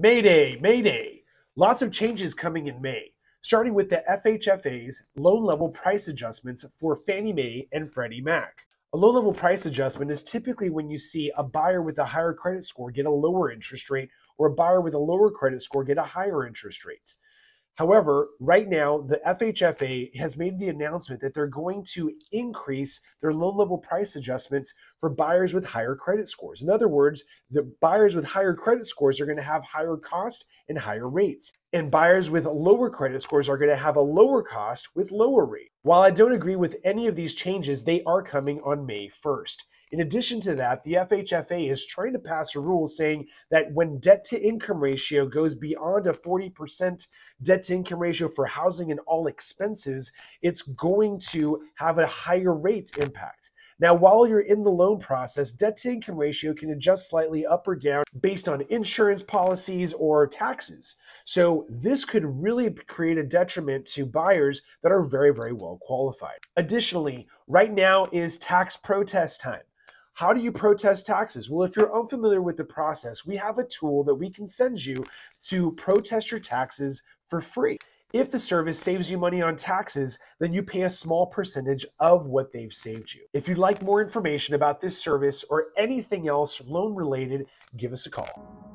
Mayday, Mayday. Lots of changes coming in May, starting with the FHFA's loan level price adjustments for Fannie Mae and Freddie Mac. A loan level price adjustment is typically when you see a buyer with a higher credit score get a lower interest rate or a buyer with a lower credit score get a higher interest rate. However, right now, the FHFA has made the announcement that they're going to increase their loan level price adjustments for buyers with higher credit scores. In other words, the buyers with higher credit scores are going to have higher cost and higher rates. And buyers with lower credit scores are going to have a lower cost with lower rate. While I don't agree with any of these changes, they are coming on May 1st. In addition to that, the FHFA is trying to pass a rule saying that when debt to income ratio goes beyond a 40% debt to income ratio for housing and all expenses, it's going to have a higher rate impact. Now, while you're in the loan process, debt to income ratio can adjust slightly up or down based on insurance policies or taxes. So, this could really create a detriment to buyers that are very, very well qualified. Additionally, right now is tax protest time. How do you protest taxes? Well, if you're unfamiliar with the process, we have a tool that we can send you to protest your taxes for free. If the service saves you money on taxes, then you pay a small percentage of what they've saved you. If you'd like more information about this service or anything else loan related, give us a call.